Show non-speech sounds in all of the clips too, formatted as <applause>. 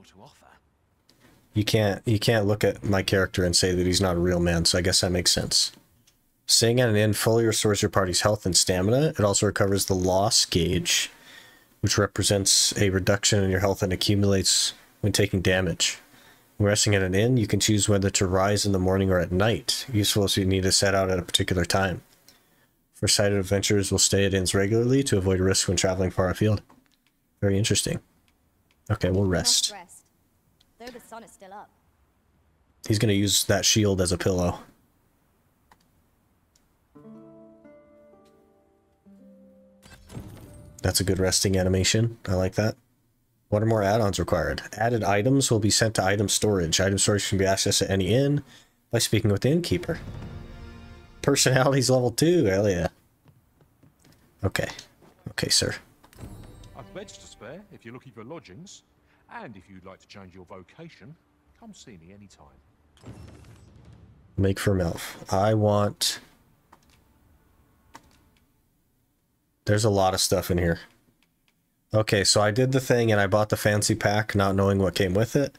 more to offer. You can't you can't look at my character and say that he's not a real man, so I guess that makes sense. Staying at an inn fully restores your party's health and stamina. It also recovers the loss gauge, which represents a reduction in your health and accumulates when taking damage. When resting at an inn, you can choose whether to rise in the morning or at night, useful if you need to set out at a particular time. For sighted adventurers will stay at inns regularly to avoid risk when traveling far afield. Very interesting. Okay, we'll rest. Rest. Though the sun is still up. He's gonna use that shield as a pillow. That's a good resting animation. I like that. What are more add-ons required? Added items will be sent to item storage. Item storage can be accessed at any inn by speaking with the innkeeper. Personality's <laughs> level 2, hell yeah. Okay. Okay, sir. Spare if you're looking for lodgings. And if you'd like to change your vocation, come see me anytime. Make for Melf. I want... There's a lot of stuff in here. Okay, so I did the thing and I bought the fancy pack not knowing what came with it.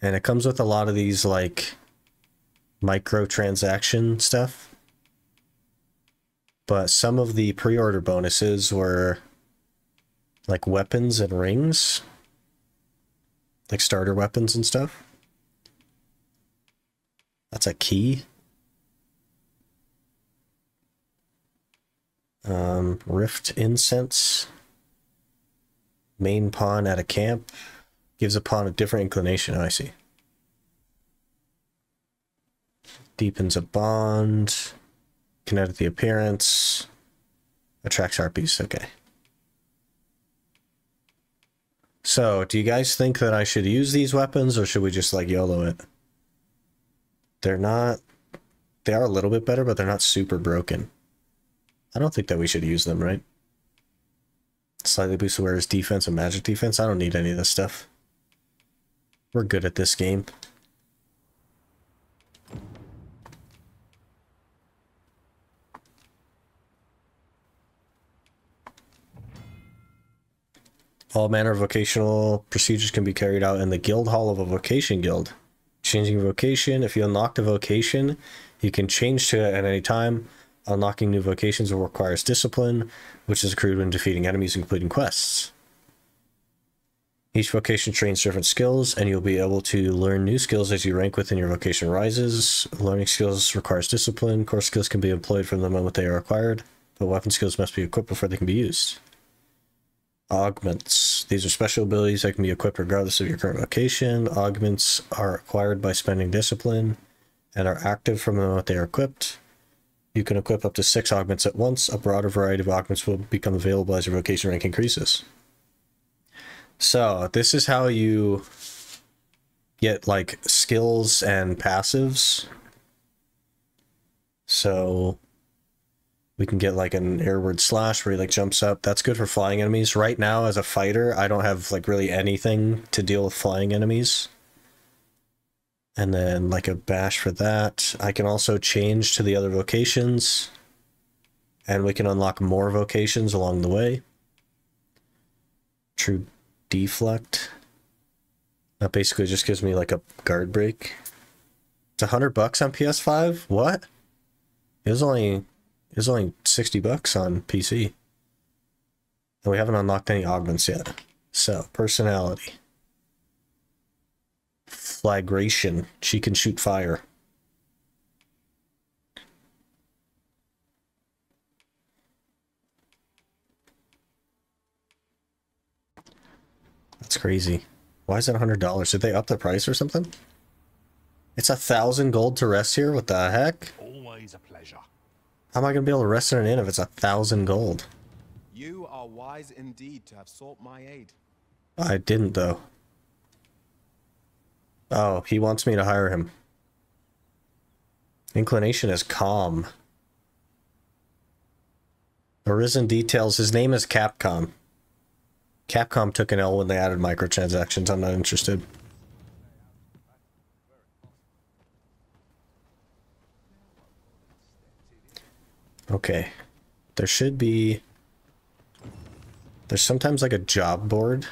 And it comes with a lot of these, like, microtransaction stuff. But some of the pre-order bonuses were, like, weapons and rings. Like starter weapons and stuff. That's a key. Um, Rift Incense. Main pawn at a camp. Gives a pawn a different inclination, oh, I see. Deepens a bond. Can edit the appearance. Attracts harpies, okay. So, do you guys think that I should use these weapons or should we just like YOLO it? They're not... They are a little bit better, but they're not super broken. I don't think that we should use them, right? Slightly boost the wearer's defense and magic defense. I don't need any of this stuff. We're good at this game. All manner of vocational procedures can be carried out in the guild hall of a vocation guild. Changing vocation, if you unlock the vocation, you can change to it at any time. Unlocking new vocations requires discipline, which is accrued when defeating enemies and completing quests. Each vocation trains different skills, and you'll be able to learn new skills as you rank within your vocation rises. Learning skills requires discipline. Core skills can be employed from the moment they are acquired, but weapon skills must be equipped before they can be used. Augments. These are special abilities that can be equipped regardless of your current vocation. Augments are acquired by spending discipline and are active from the moment they are equipped. You can equip up to six augments at once. A broader variety of augments will become available as your vocation rank increases. So, this is how you get, like, skills and passives. So, we can get, like, an airward slash where he, like, jumps up. That's good for flying enemies. Right now, as a fighter, I don't have, like, really anything to deal with flying enemies and then like a bash for that. I can also change to the other vocations and we can unlock more vocations along the way. True deflect. That basically just gives me like a guard break. It's a hundred bucks on PS5? What? It was only it was only 60 bucks on PC. And we haven't unlocked any augments yet. So, personality. Flagration. She can shoot fire. That's crazy. Why is it $100? Did they up the price or something? It's a thousand gold to rest here? What the heck? Always a pleasure. How am I going to be able to rest in an inn if it's a thousand gold? You are wise indeed to have sought my aid. I didn't, though. Oh, he wants me to hire him. Inclination is calm. Arisen details his name is Capcom. Capcom took an L when they added microtransactions. I'm not interested. Okay. There should be... There's sometimes like a job board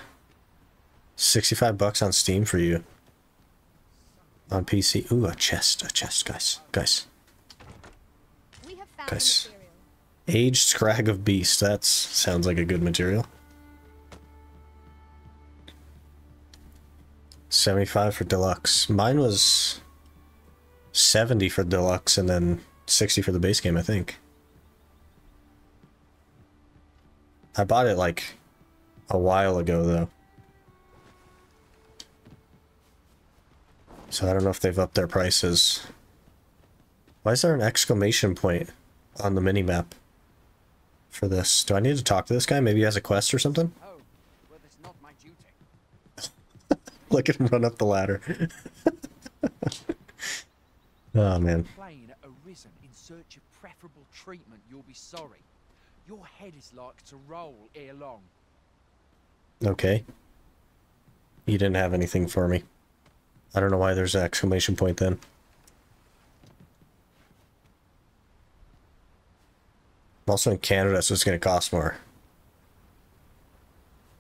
65 bucks on Steam for you. On PC. Ooh, a chest, a chest, guys. Guys. Guys. Aged Scrag of Beast. That sounds like a good material. 75 for deluxe. Mine was 70 for deluxe and then 60 for the base game, I think. I bought it like a while ago though. So I don't know if they've upped their prices. Why is there an exclamation point on the minimap for this? Do I need to talk to this guy? Maybe he has a quest or something? Oh, well, it's not my duty. <laughs> Look at him run up the ladder. <laughs> oh man. Plain arisen in search of preferable treatment, you'll be sorry. Your head is like to roll ere long. Okay. You didn't have anything for me. I don't know why there's an exclamation point then. I'm also in Canada, so it's gonna cost more.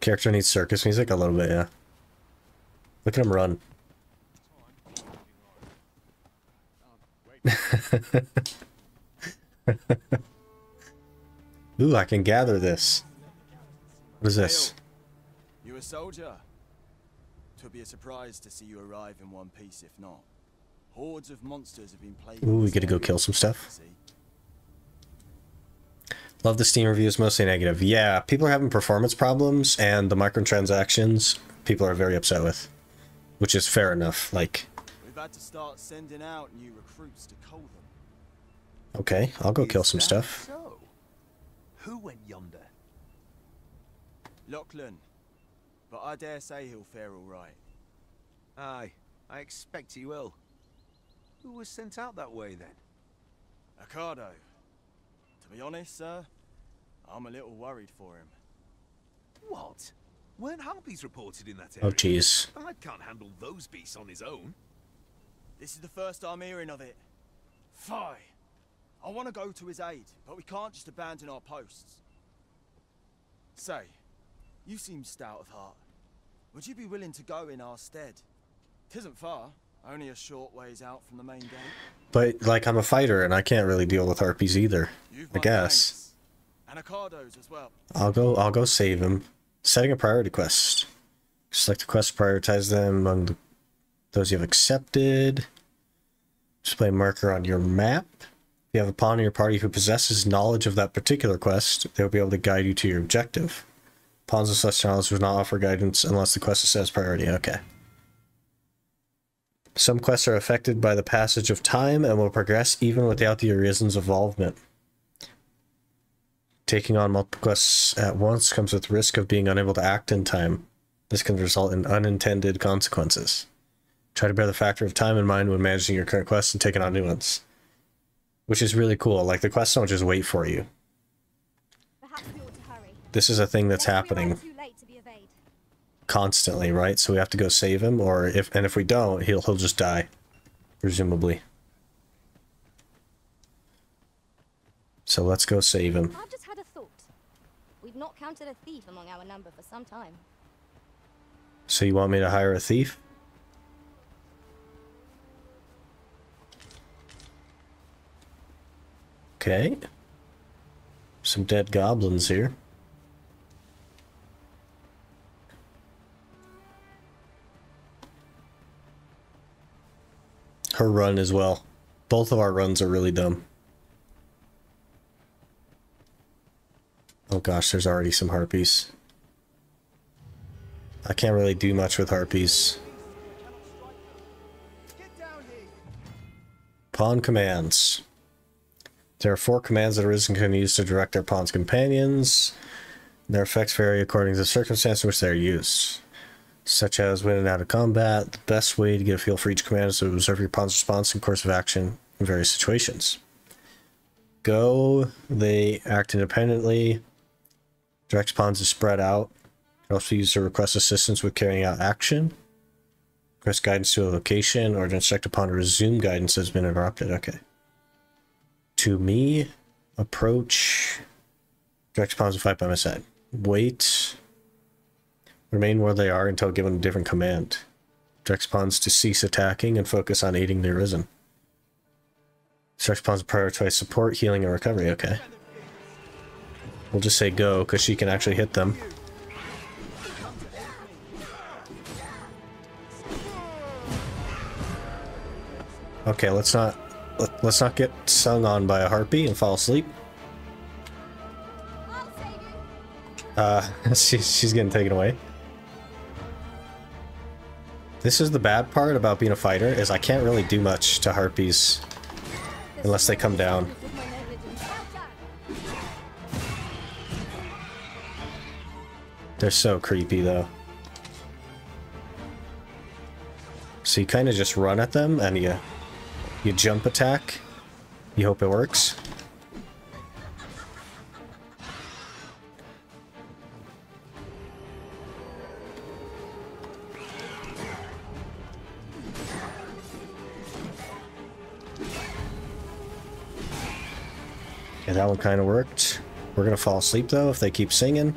Character needs circus music a little bit, yeah. Look at him run. <laughs> Ooh, I can gather this. What is this? You a soldier? Twould be a surprise to see you arrive in one piece, if not. Hordes of monsters have been plaguing. Ooh, we this gotta go kill some stuff. Love the Steam reviews, mostly negative. Yeah, people are having performance problems, and the microtransactions people are very upset with, which is fair enough. Like, We've had to start sending out new recruits to cull them. okay, I'll go kill some stuff. So, who went yonder? Lachlan. But I dare say he'll fare all right. Aye, I expect he will. Who was sent out that way then? Ocado. To be honest, sir, I'm a little worried for him. What? Weren't harpies reported in that oh, area? Oh, jeez. I can't handle those beasts on his own. This is the first I'm hearing of it. Fie! I want to go to his aid, but we can't just abandon our posts. Say, you seem stout of heart. Would you be willing to go in our stead? Tisn't far, only a short ways out from the main gate. But like, I'm a fighter, and I can't really deal with harpies either. You've I guess thanks. And as well. I'll go. I'll go save him. Setting a priority quest. Select the quest, prioritize them among the, those you have accepted. Display a marker on your map. If you have a pawn in your party who possesses knowledge of that particular quest, they will be able to guide you to your objective. Pawns with such knowledge will not offer guidance unless the quest is set as priority. Okay. Some quests are affected by the passage of time and will progress even without the Arisen's involvement. Taking on multiple quests at once comes with risk of being unable to act in time. This can result in unintended consequences. Try to bear the factor of time in mind when managing your current quests and taking on new ones. Which is really cool. Like the quests don't just wait for you. Perhaps we ought to hurry. This is a thing that's Lest we arrive happening Too late to be evade. constantly, right? So we have to go save him, or if and if we don't, he'll he'll just die, presumably. So let's go save him. I've just had a thought. We've not counted a thief among our number for some time. So you want me to hire a thief? Okay. Some dead goblins here. Her run as well. Both of our runs are really dumb. Oh gosh, there's already some harpies. I can't really do much with harpies. Pawn commands. There are four commands that Arisen can use to direct their pawn's companions. Their effects vary according to the circumstance in which they are used. Such as when and out of combat, the best way to get a feel for each command is to observe your pawn's response and course of action in various situations. Go, they act independently. Direct pawns to spread out. Also use to request assistance with carrying out action. Request guidance to a location or to instruct upon to resume guidance has been interrupted. Okay. To me, approach. Direct to fight by my side. Wait. Remain where they are until given a different command. Direct pawns to cease attacking and focus on aiding the arisen. Direct pawns prioritize support, healing, and recovery. Okay. We'll just say go, because she can actually hit them. Okay, let's not let, let's not get sung on by a harpy and fall asleep. Uh, <laughs> she, she's getting taken away. This is the bad part about being a fighter, is I can't really do much to harpies unless they come down. They're so creepy though. So you kind of just run at them and you you jump attack. You hope it works. Okay, that one kind of worked. We're gonna fall asleep though if they keep singing.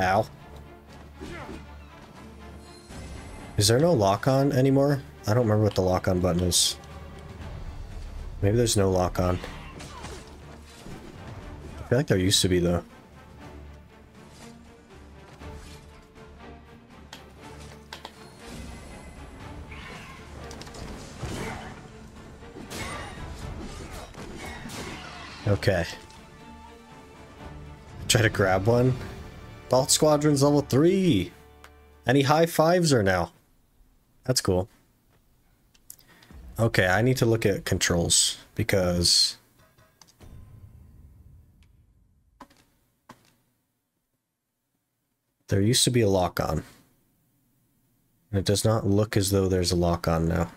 Ow. Is there no lock-on anymore? I don't remember what the lock-on button is. Maybe there's no lock-on. I feel like there used to be, though. Okay. Try to grab one. Bolt Squadron's level 3! Any high fives are now. That's cool. Okay, I need to look at controls because there used to be a lock on. And it does not look as though there's a lock on now.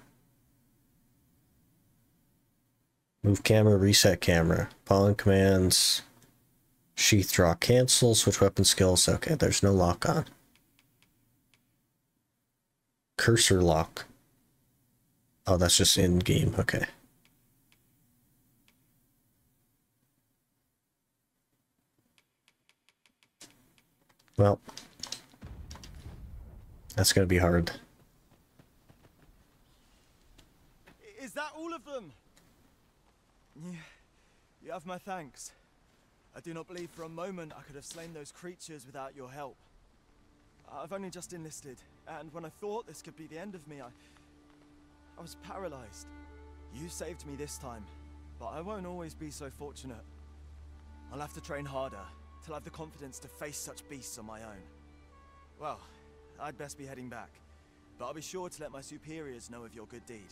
Move camera, reset camera, pawn commands, sheath draw, cancel, switch weapon skills. Okay, there's no lock on. Cursor lock. Oh, that's just in game. Okay. Well, that's gonna be hard. Is that all of them? Yeah, you have my thanks. I do not believe for a moment I could have slain those creatures without your help. I've only just enlisted, and when I thought this could be the end of me, I. I was paralyzed. You saved me this time, but I won't always be so fortunate. I'll have to train harder till I have the confidence to face such beasts on my own. Well, I'd best be heading back, but I'll be sure to let my superiors know of your good deed.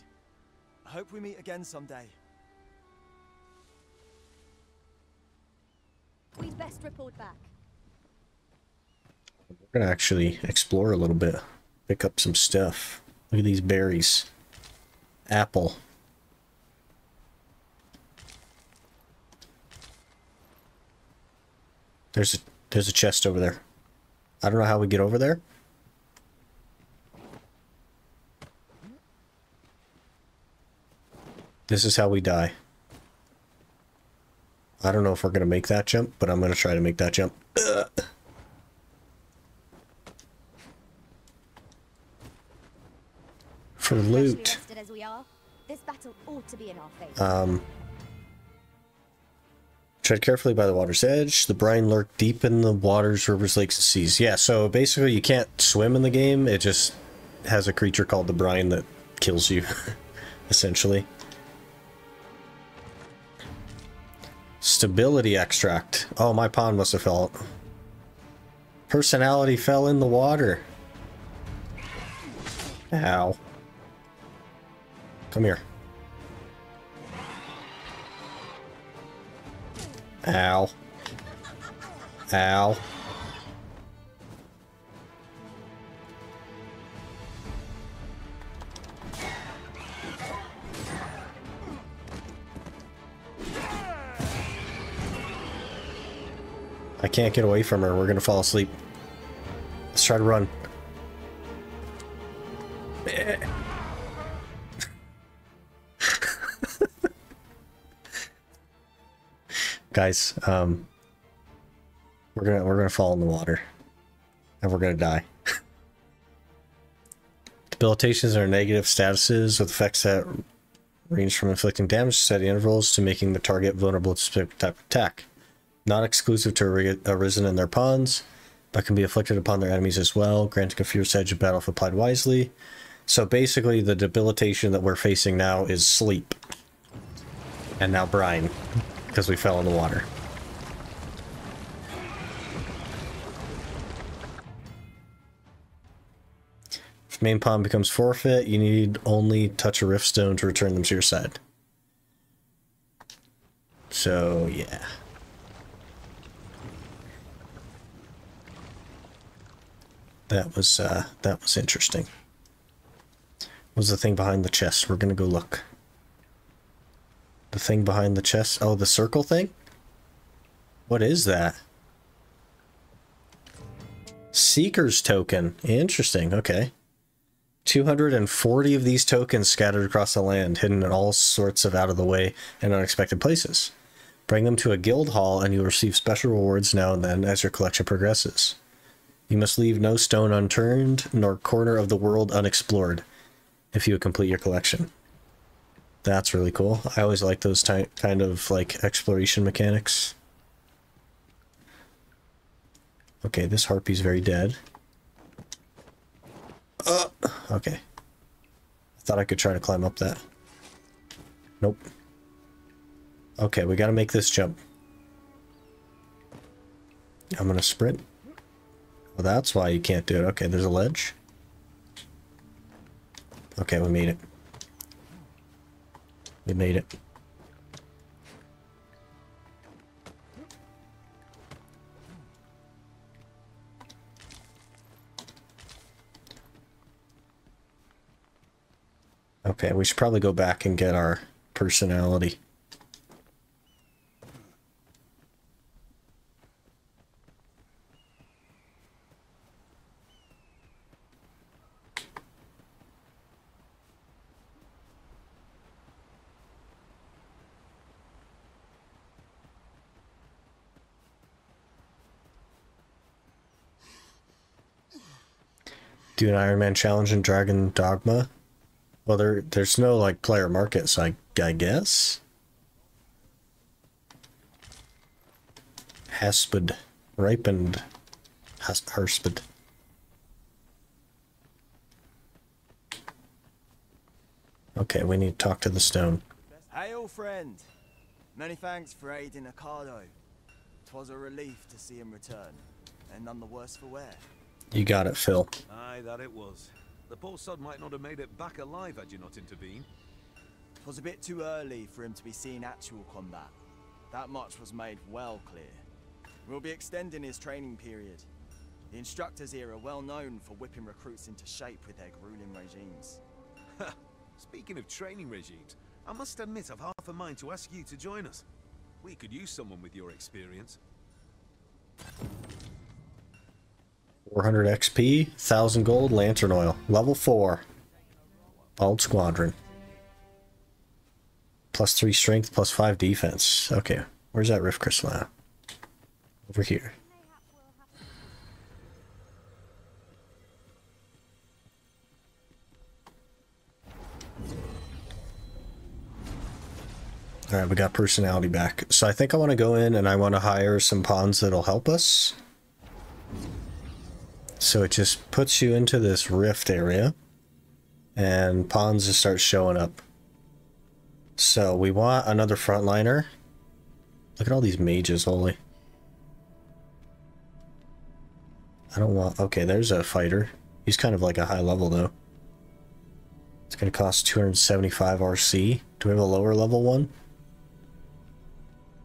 I hope we meet again someday. We'd best report back. We're gonna actually explore a little bit. Pick up some stuff. Look at these berries. Apple. There's a there's a chest over there. I don't know how we get over there. This is how we die. I don't know if we're gonna make that jump, but I'm gonna try to make that jump. Ugh. For loot. rested as we are, this battle ought to be in our. Um, tread carefully by the water's edge. The brine lurk deep in the waters, rivers, lakes, and seas. Yeah, so basically you can't swim in the game. It just has a creature called the brine that kills you, <laughs> essentially. Stability extract. Oh, my pawn must have fell. Personality fell in the water. Ow. Come here. Ow. Ow. I can't get away from her. We're gonna fall asleep. Let's try to run. Guys, um, we're gonna we're gonna fall in the water. And we're gonna die. <laughs> Debilitations are negative statuses with effects that range from inflicting damage steady intervals to making the target vulnerable to specific type of attack. Not exclusive to Arisen and their pawns, but can be afflicted upon their enemies as well, granting a fierce edge of battle if applied wisely. So basically, the debilitation that we're facing now is sleep. And now brine, because we fell in the water. If main pawn becomes forfeit, you need only touch a rift stone to return them to your side. So, yeah. That was, uh, that was interesting. Was the thing behind the chest? We're gonna go look. The thing behind the chest? Oh, the circle thing? What is that? Seeker's token. Interesting, okay. 240 of these tokens scattered across the land, hidden in all sorts of out of the way and unexpected places. Bring them to a guild hall and you'll receive special rewards now and then as your collection progresses. You must leave no stone unturned, nor corner of the world unexplored if you complete your collection. That's really cool. I always like those kind of like exploration mechanics. Okay, this harpy's very dead. Uh, okay. I thought I could try to climb up that. Nope. Okay, we gotta make this jump. I'm gonna sprint. Well, that's why you can't do it. Okay, there's a ledge. Okay, we made it. We made it. Okay, we should probably go back and get our personality. Do an Iron Man challenge in Dragon Dogma. Well, there there's no like player market, so I I guess. Hasped, ripened, Has. Okay, we need to talk to the stone. Hail, friend. Many thanks for aiding Ocado. 'Twas a relief to see him return, and none the worse for wear. You got it, Phil. Aye, that it was. The poor sod might not have made it back alive had you not intervened. 'Twas a bit too early for him to be seeing actual combat. That much was made well clear. We'll be extending his training period. The instructors here are well known for whipping recruits into shape with their grueling regimes. Speaking of training regimes, I must admit I've half a mind to ask you to join us. We could use someone with your experience. 400 XP, 1000 gold, lantern oil. Level 4. Bald Squadron. Plus 3 strength, plus 5 defense. Okay, where's that Rift Crystal at? Over here. Alright, we got personality back. So I think I want to go in and I want to hire some pawns that'll help us. So it just puts you into this rift area. And pawns just start showing up. So we want another frontliner. Look at all these mages, holy. I don't want... Okay, there's a fighter. He's kind of like a high level, though. It's going to cost 275 RC. Do we have a lower level one?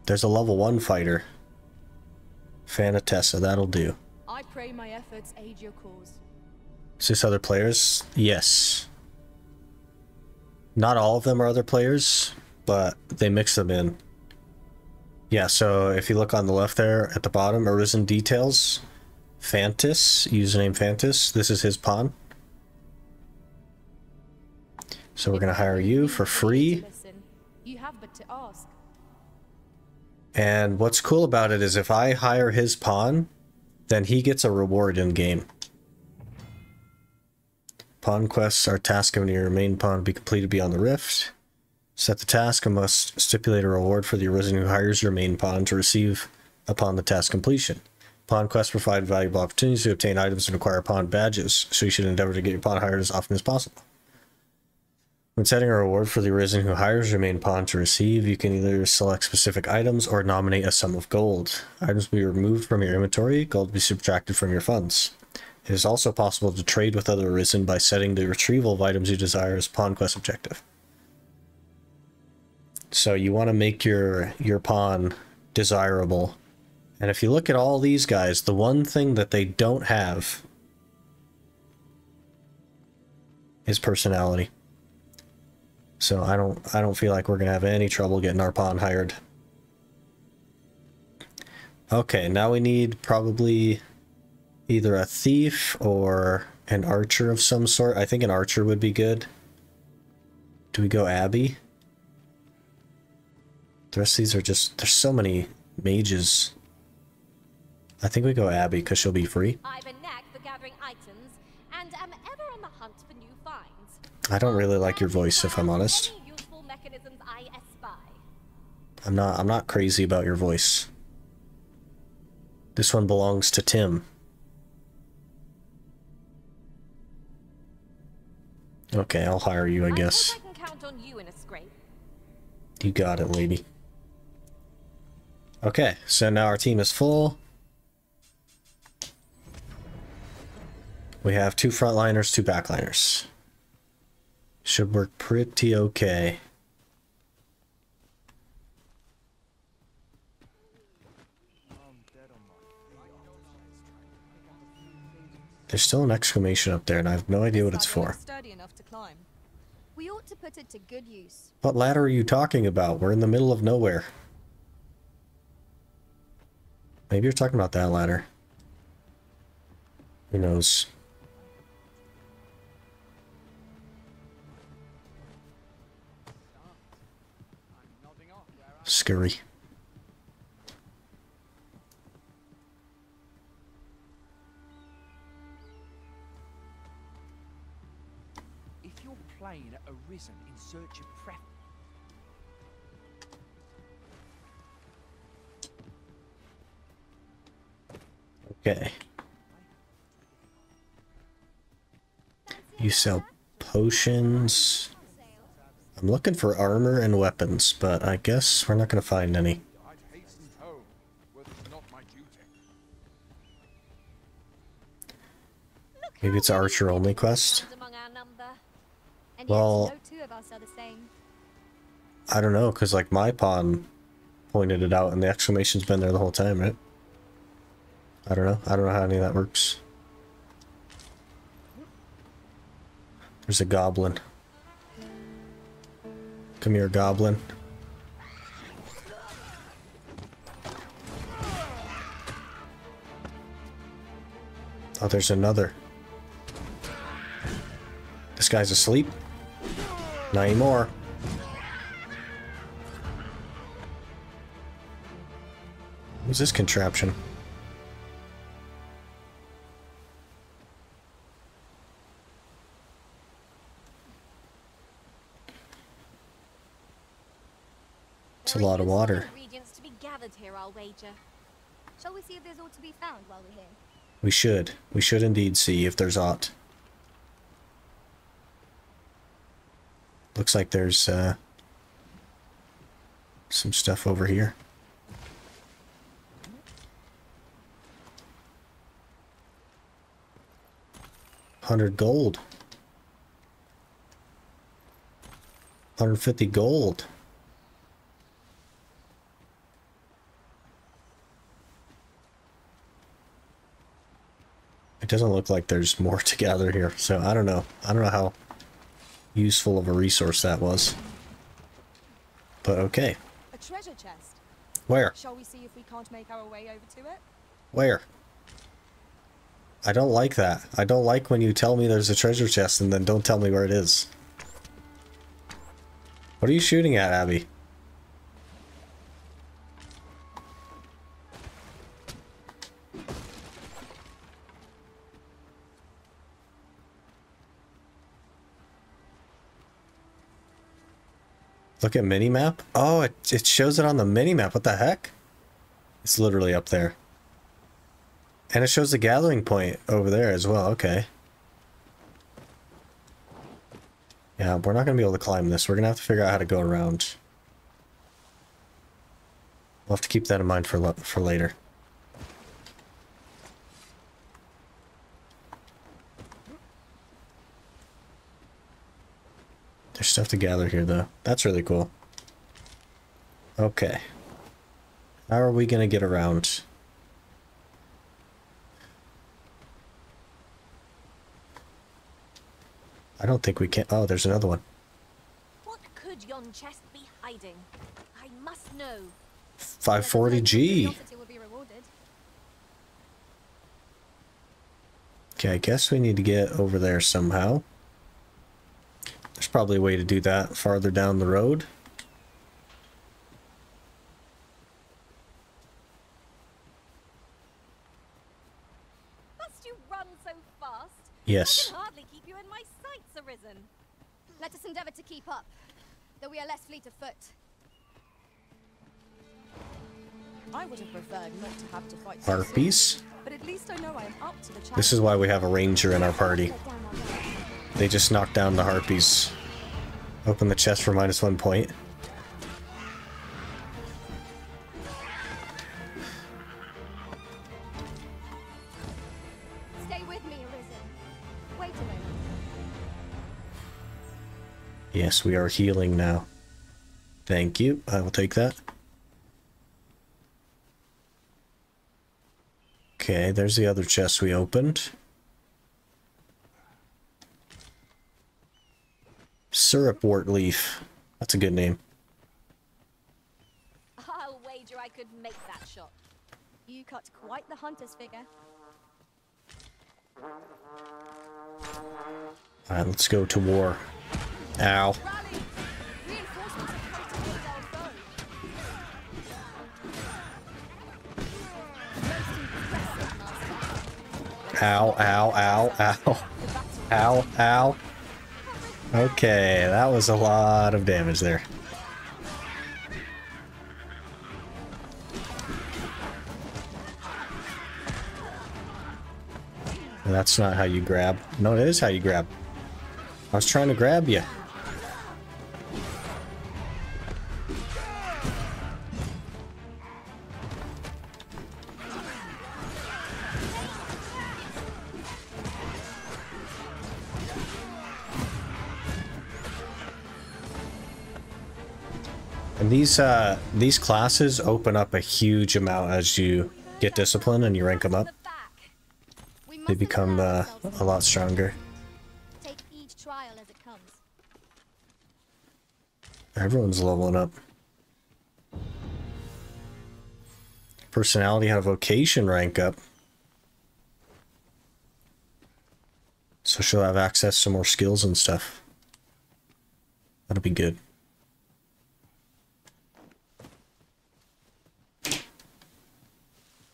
There's a level 1 fighter. Fanatessa, that'll do. Pray my efforts aid your cause. Is this other players? Yes. Not all of them are other players, but they mix them in. Yeah, so if you look on the left there at the bottom, Arisen Details, Fantis, username Fantis, this is his pawn. So we're going to hire you for free. You have but to ask. And what's cool about it is if I hire his pawn, then he gets a reward in game. Pawn quests are tasked when your main pawn to be completed beyond the rift. Set the task and must stipulate a reward for the arisen who hires your main pawn to receive upon the task completion. Pawn quests provide valuable opportunities to obtain items and acquire pawn badges, so you should endeavor to get your pawn hired as often as possible. When setting a reward for the arisen who hires your main pawn to receive, you can either select specific items or nominate a sum of gold. Items will be removed from your inventory, gold will be subtracted from your funds. It is also possible to trade with other arisen by setting the retrieval of items you desire as pawn quest objective. So you want to make your your pawn desirable. And if you look at all these guys, the one thing that they don't have is personality. So I don't I don't feel like we're gonna have any trouble getting our pawn hired. Okay, now we need probably either a thief or an archer of some sort. I think an archer would be good. Do we go Abby? The rest of these are just there's so many mages. I think we go Abby because she'll be free. I've a knack for gathering items, and am ever on the hunt for new finds. I don't really like your voice if I'm honest. Any useful mechanisms I espy. I'm not I'm not crazy about your voice. This one belongs to Tim. Okay, I'll hire you, I guess. I hope I can count on you in a scrape. You got it, lady. Okay, so now our team is full. We have two frontliners, two backliners. Should work pretty okay. There's still an exclamation up there, and I have no idea what it's for. Sturdy enough to climb. We ought to put it to good use. What ladder are you talking about? We're in the middle of nowhere. Maybe you're talking about that ladder. Who knows? Scurry. If your plain Arisen in search of prep, Okay. You sell potions. I'm looking for armor and weapons, but I guess we're not going to find any. Maybe it's an archer only quest. Well-. I don't know, because like my pawn pointed it out and the exclamation's been there the whole time, right? I don't know. I don't know how any of that works. There's a goblin. Come here, goblin. Oh, there's another. This guy's asleep. Not anymore. What's this contraption? While we're here? We should. We should indeed see if there's aught. Looks like there's uh, some stuff over here. Hundred gold. Hundred fifty gold. Doesn't look like there's more <laughs> to gather here, so I don't know. I don't know how useful of a resource that was. But okay. A treasure chest. Where? Shall we see if we can't make our way over to it? Where? I don't like that. I don't like when you tell me there's a treasure chest and then don't tell me where it is. What are you shooting at, Abby? Look at minimap. Oh, it, it shows it on the minimap. What the heck? It's literally up there. And it shows the gathering point over there as well. Okay. Yeah, we're not going to be able to climb this. We're going to have to figure out how to go around. We'll have to keep that in mind for, for later. There's stuff to gather here, though. That's really cool. Okay. How are we going to get around? I don't think we can. Oh, there's another one. What could yon chest be hiding? I must know. 540G. Curiosity will be rewarded. Okay, I guess we need to get over there somehow. Probably a way to do that farther down the road. Must you run so fast? Yes. I can hardly keep you in my sights, Arisen. Let us endeavor to keep up, though we are less fleet of foot. I would have preferred not to have to fight Harpies. But at least I know I am up to the challenge. This is why we have a ranger in our party. They just knocked down the harpies. Open the chest for minus one point. Stay with me, Arisen. Wait a moment. Yes, we are healing now. Thank you. I will take that. Okay, there's the other chest we opened. Syrup wort leaf. That's a good name. I'll wager I could make that shot. You cut quite the hunter's figure. Alright, let's go to war. Ow. Rally! Reinforcements have come to aid our foe. Most impressive, Master. Ow, ow, ow, ow. Ow, ow. Okay, that was a lot of damage there. That's not how you grab. No, it is how you grab. I was trying to grab you. These uh, these classes open up a huge amount as you get discipline and you rank them up. The back. We They become uh, a lot stronger. Take each trial as it comes. Everyone's leveling up. Personality had a vocation rank up. So she'll have access to more skills and stuff. That'll be good.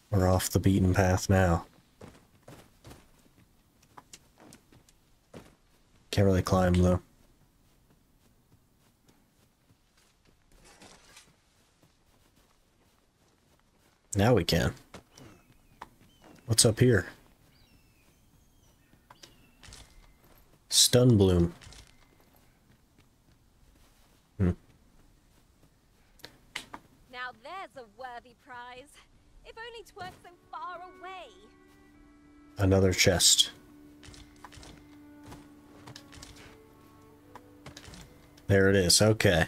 We're off the beaten path now. Can't really climb though. Now we can. What's up here? Stun bloom. Hmm. Now there's a worthy prize. If only so far away. Another chest. There it is. Okay.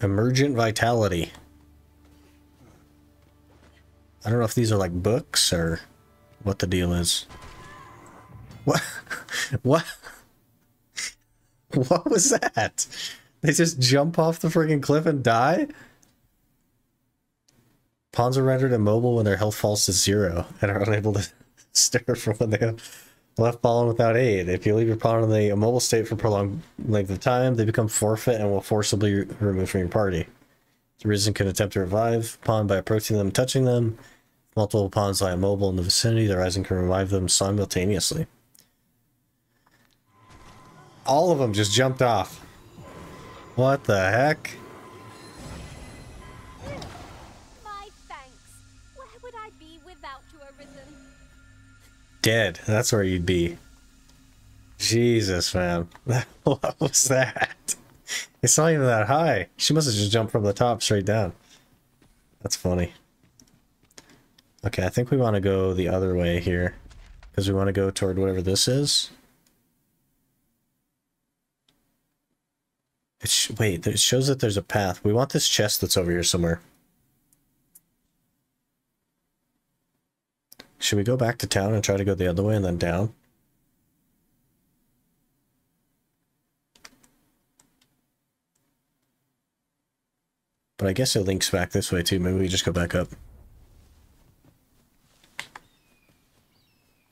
Emergent Vitality. I don't know if these are like books or what the deal is. What? <laughs> What? What was that? They just jump off the freaking cliff and die? Pawns are rendered immobile when their health falls to zero and are unable to <laughs> stir from when they have left fallen without aid. If you leave your pawn in the immobile state for prolonged length of time, they become forfeit and will forcibly re- removed from your party. The Arisen can attempt to revive pawn by approaching them and touching them. Multiple pawns lie immobile in the vicinity, the Arisen can revive them simultaneously. All of them just jumped off. What the heck? My thanks. Where would I be without you, Arisen? Dead. That's where you'd be. Jesus, man. <laughs> what was that? It's not even that high. She must have just jumped from the top straight down. That's funny. Okay, I think we want to go the other way here. Because we want to go toward whatever this is. It sh wait, it shows that there's a path. We want this chest that's over here somewhere. Should we go back to town and try to go the other way and then down? But I guess it links back this way too. Maybe we just go back up.